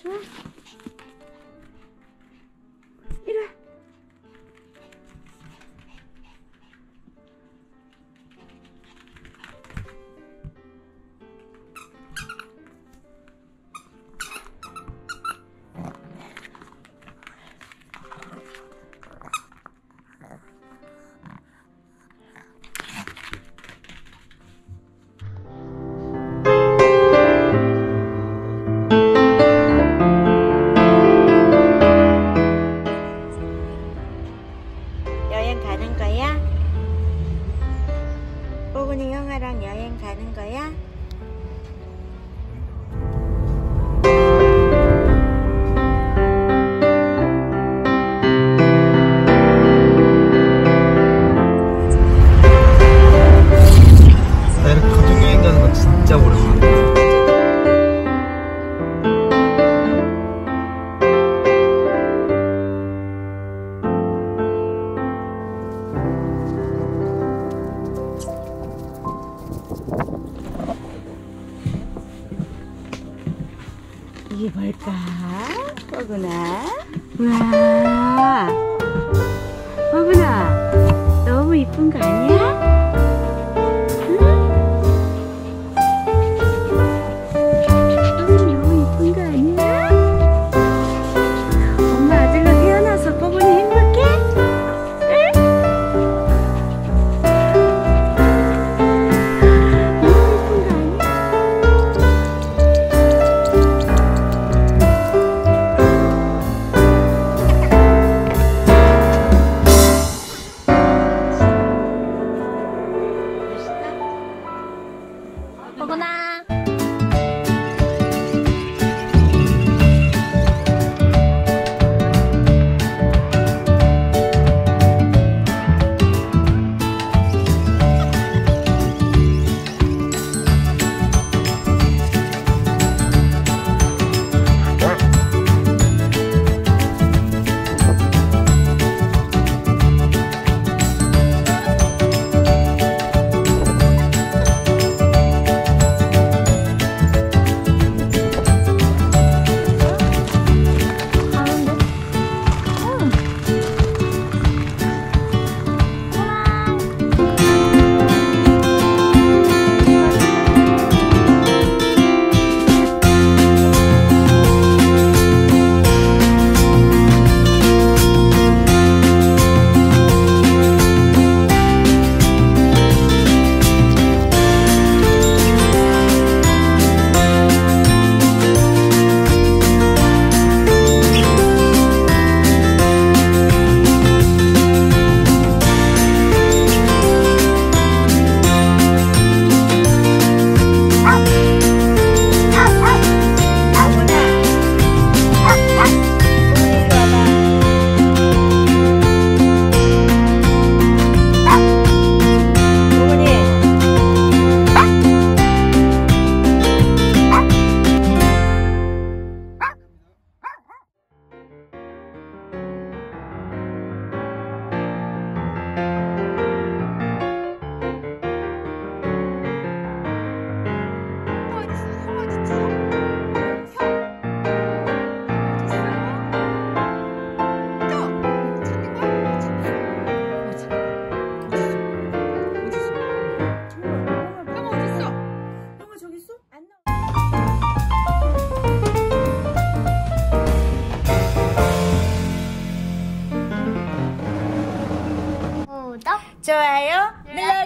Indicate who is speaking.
Speaker 1: 什么
Speaker 2: 이게
Speaker 1: 뭘까? 뻐구나. 우와. 뻐구나. 너무 이쁜 거 아니야? 좋아요 눌러.